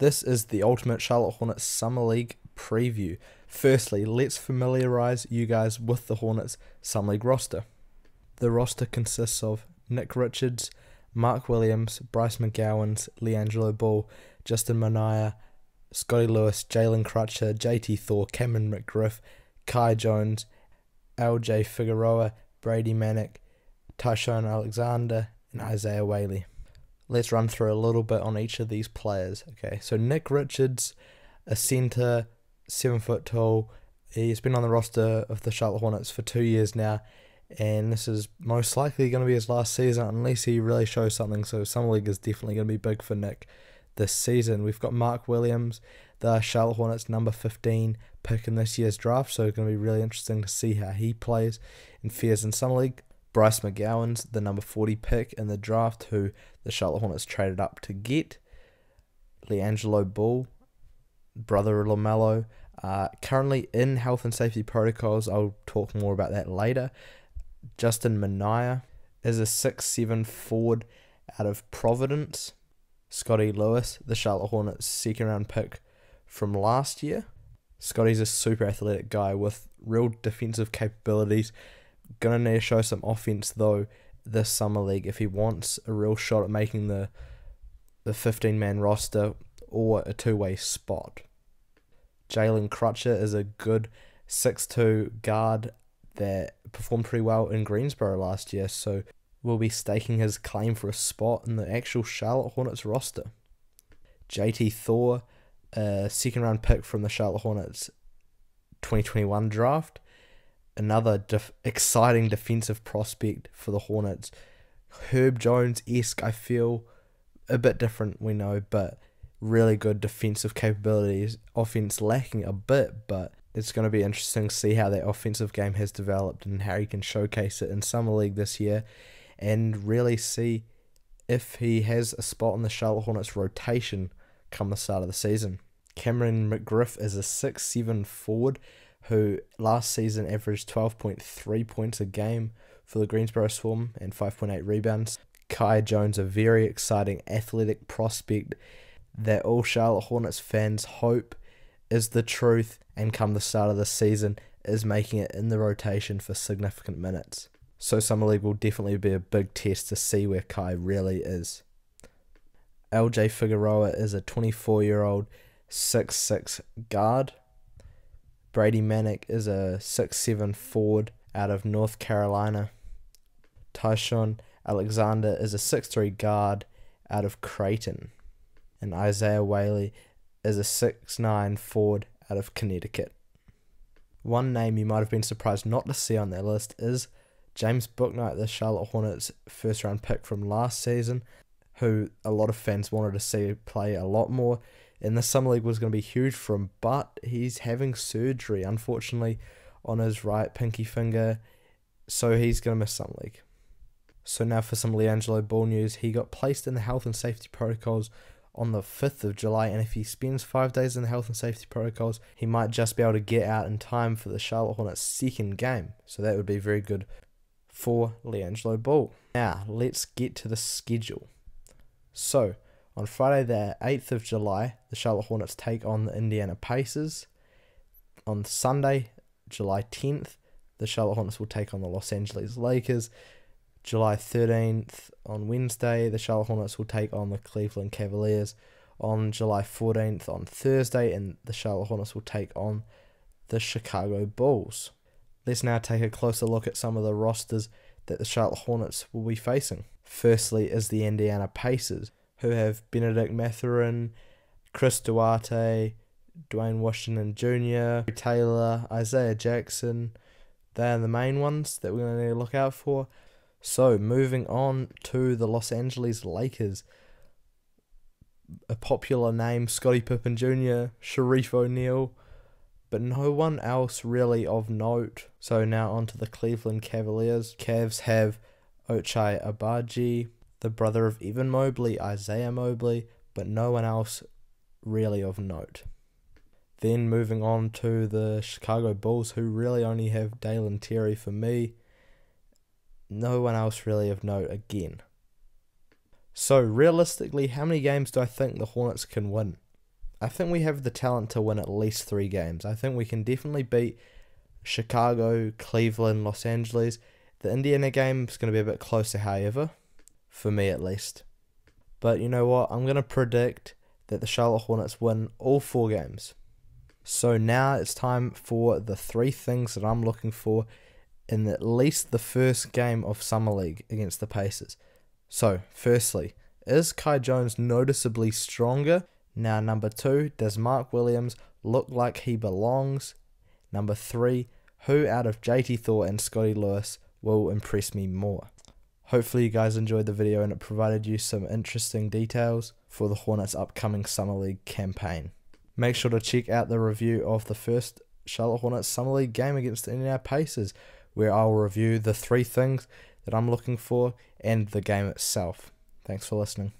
This is the ultimate Charlotte Hornets Summer League preview. Firstly, let's familiarise you guys with the Hornets Summer League roster. The roster consists of Nick Richards, Mark Williams, Bryce McGowens, LiAngelo Ball, Justin Minaya, Scottie Lewis, Jalen Crutcher, JT Thor, Cameron McGriff, Kai Jones, LJ Figueroa, Brady Manek, Ty-Shon Alexander, and Isaiah Whaley let's run through a little bit on each of these players. Okay, so Nick Richards, a centre, seven foot tall. He's been on the roster of the Charlotte Hornets for two years now, and this is most likely going to be his last season unless he really shows something. So Summer League is definitely going to be big for Nick this season. We've got Mark Williams, the Charlotte Hornets number 15 pick in this year's draft, so it's going to be really interesting to see how he plays and fares in Summer League. Bryce McGowens the number 40 pick in the draft, who the Charlotte Hornets traded up to get. LiAngelo Ball, brother LaMelo, uh, currently in health and safety protocols. I'll talk more about that later. Justin Minaya is a six-seven forward out of Providence. Scottie Lewis, the Charlotte Hornets second round pick from last year. Scottie's a super athletic guy with real defensive capabilities Gonna need to show some offense though this summer league if he wants a real shot at making the the 15 man roster or a two way spot. Jalen Crutcher is a good 6'2 guard that performed pretty well in Greensboro last year, so will be staking his claim for a spot in the actual Charlotte Hornets roster. JT Thor, a second round pick from the Charlotte Hornets 2021 draft, another def- exciting defensive prospect for the Hornets. Herb Jones esque, I feel, a bit different, we know, but really good defensive capabilities. Offense lacking a bit, but it's going to be interesting to see how that offensive game has developed and how he can showcase it in Summer League this year and really see if he has a spot in the Charlotte Hornets rotation come the start of the season. Cameron McGriff is a 6 7 forward who last season averaged 12.3 points a game for the Greensboro Swarm and 5.8 rebounds. Kai Jones, a very exciting athletic prospect that all Charlotte Hornets fans hope is the truth and come the start of the season is making it in the rotation for significant minutes. So Summer League will definitely be a big test to see where Kai really is. LJ Figueroa is a 24 year old 6'6 guard Brady Manek is a six-seven forward out of North Carolina. Ty-Shon Alexander is a six-three guard out of Creighton. And Isaiah Whaley is a six-nine forward out of Connecticut. One name you might have been surprised not to see on their list is James Bouknight, the Charlotte Hornets first round pick from last season, who a lot of fans wanted to see play a lot more in the summer league was going to be huge for him, but he's having surgery, unfortunately, on his right pinky finger, so he's going to miss summer league. So now for some LiAngelo Ball news, he got placed in the health and safety protocols on the 5th of July, and if he spends five days in the health and safety protocols, he might just be able to get out in time for the Charlotte Hornets' second game. So that would be very good for LiAngelo Ball. Now, let's get to the schedule. So, on Friday, the 8th of July, the Charlotte Hornets take on the Indiana Pacers. On Sunday, July 10th, the Charlotte Hornets will take on the Los Angeles Lakers. July 13th, on Wednesday, the Charlotte Hornets will take on the Cleveland Cavaliers. On July 14th, on Thursday, and the Charlotte Hornets will take on the Chicago Bulls. Let's now take a closer look at some of the rosters that the Charlotte Hornets will be facing. Firstly, is the Indiana Pacers who have Benedict Mathurin, Chris Duarte, Duane Washington Jr., Taylor, Isaiah Jackson. They are the main ones that we're going to need to look out for. So, moving on to the Los Angeles Lakers. A popular name, Scottie Pippen Jr., Shareef O'Neal, but no one else really of note. So, now on to the Cleveland Cavaliers. Cavs have Ochai Agbaji, the brother of Evan Mobley, Isaiah Mobley, but no one else really of note. Then moving on to the Chicago Bulls, who really only have Dalen Terry for me. No one else really of note again. So, realistically, how many games do I think the Hornets can win? I think we have the talent to win at least three games. I think we can definitely beat Chicago, Cleveland, Los Angeles. The Indiana game is going to be a bit closer, however, for me at least. But you know what? I'm going to predict that the Charlotte Hornets win all four games. So now it's time for the three things that I'm looking for in at least the first game of Summer League against the Pacers. So, firstly, is Kai Jones noticeably stronger? Now, number two, does Mark Williams look like he belongs? Number three, who out of JT Thor and Scottie Lewis will impress me more? Hopefully, you guys enjoyed the video and it provided you some interesting details for the Hornets' upcoming Summer League campaign. Make sure to check out the review of the first Charlotte Hornets Summer League game against the Indiana Pacers, where I'll review the three things that I'm looking for and the game itself. Thanks for listening.